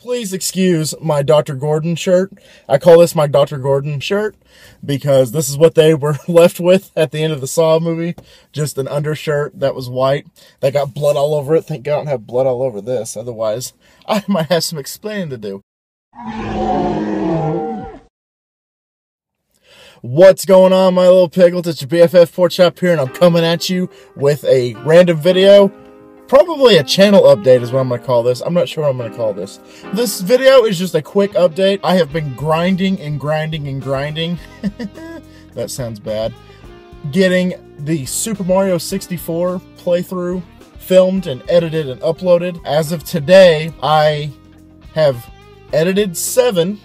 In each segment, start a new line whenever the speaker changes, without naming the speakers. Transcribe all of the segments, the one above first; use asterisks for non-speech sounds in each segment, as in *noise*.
Please excuse my Dr. Gordon shirt. I call this my Dr. Gordon shirt because this is what they were *laughs* left with at the end of the Saw movie. Just an undershirt that was white that got blood all over it. Thank God I don't have blood all over this. Otherwise, *laughs* I might have some explaining to do. What's going on, my little piglets? It's your BFF Pork Chop here, and I'm coming at you with a random video probably a channel update is what I'm going to call this. I'm not sure what I'm going to call this. This video is just a quick update. I have been grinding and grinding and grinding. *laughs* that sounds bad. Getting the Super Mario 64 playthrough filmed and edited and uploaded. As of today, I have edited seven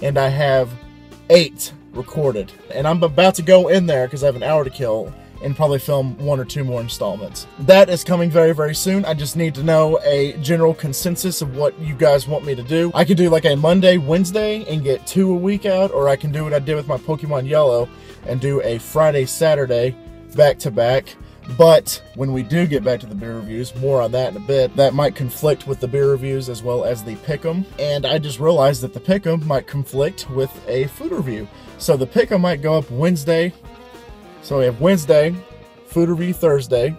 and I have eight recorded. And I'm about to go in there because I have an hour to kill and probably film one or two more installments. That is coming very, very soon. I just need to know a general consensus of what you guys want me to do. I could do like a Monday, Wednesday and get two a week out, or I can do what I did with my Pokemon Yellow and do a Friday, Saturday back to back. But when we do get back to the beer reviews, more on that in a bit, that might conflict with the beer reviews as well as the pick'em. And I just realized that the pick'em might conflict with a food review. So the pick'em might go up Wednesday, so we have Wednesday, food review Thursday,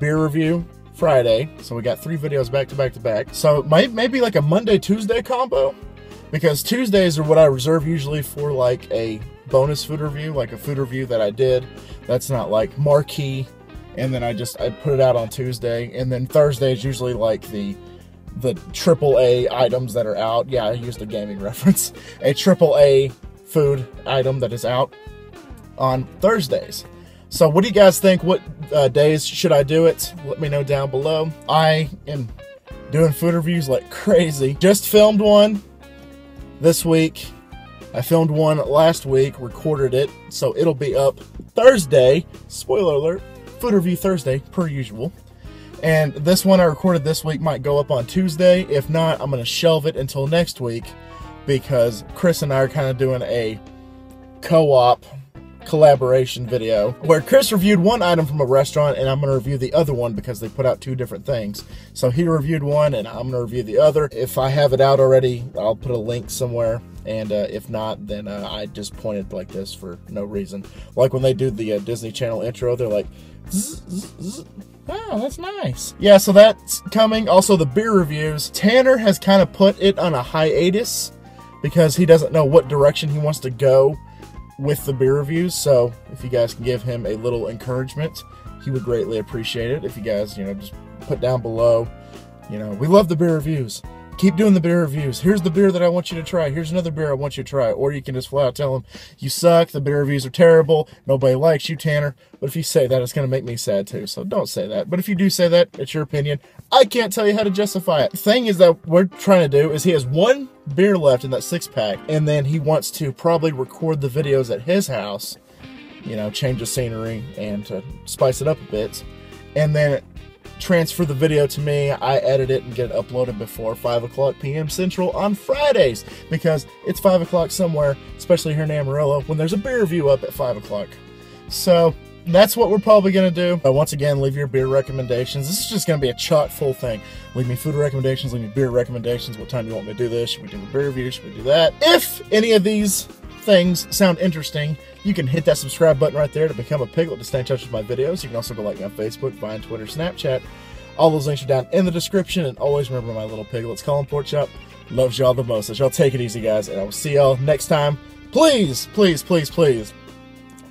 beer review Friday. So we got three videos back to back to back. So might maybe like a Monday Tuesday combo because Tuesdays are what I reserve usually for like a bonus food review, like a food review that I did. That's not like marquee, and then I just I put it out on Tuesday, and then Thursday is usually like the the triple A items that are out. Yeah, I used a gaming *laughs* reference. A triple A food item that is out on Thursdays. So, what do you guys think? What uh, days should I do it? Let me know down below. I am doing food reviews like crazy. Just filmed one this week. I filmed one last week, recorded it, so it'll be up Thursday. Spoiler alert, food review Thursday, per usual. And this one I recorded this week might go up on Tuesday. If not, I'm going to shelve it until next week because Chris and I are kind of doing a co op collaboration video where Chris reviewed one item from a restaurant and I'm going to review the other one because they put out two different things. So he reviewed one and I'm going to review the other. If I have it out already, I'll put a link somewhere. And uh, if not, then uh, I just pointed like this for no reason. Like when they do the uh, Disney Channel intro, they're like, zzz. Oh, that's nice. Yeah, so that's coming. Also, the beer reviews. Tanner has kind of put it on a hiatus because he doesn't know what direction he wants to go with the beer reviews. So if you guys can give him a little encouragement, he would greatly appreciate it. If you guys, you know, just put down below, you know, we love the beer reviews. Keep doing the beer reviews. Here's the beer that I want you to try. Here's another beer I want you to try. Or you can just flat out tell them, you suck, the beer reviews are terrible, nobody likes you, Tanner. But if you say that, it's going to make me sad too. So don't say that. But if you do say that, it's your opinion. I can't tell you how to justify it. The thing is that we're trying to do is he has one beer left in that six pack, and then he wants to probably record the videos at his house, you know, change the scenery and to spice it up a bit. And then transfer the video to me. I edit it and get it uploaded before 5 o'clock p.m. Central on Fridays because it's 5 o'clock somewhere, especially here in Amarillo, when there's a beer review up at 5 o'clock. So that's what we're probably going to do. But once again, leave your beer recommendations. This is just going to be a chock full thing. Leave me food recommendations, leave me beer recommendations. What time do you want me to do this? Should we do a beer review? Should we do that? If any of these things sound interesting, you can hit that subscribe button right there to become a piglet to stay in touch with my videos. You can also go like me on Facebook, Vine, Twitter, Snapchat. All those links are down in the description. And always remember my little piglets, Kollin Pork Chop loves y'all the most. So y'all take it easy, guys. And I will see y'all next time. Please, please, please, please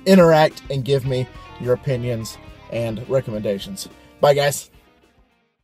interact and give me your opinions and recommendations. Bye, guys.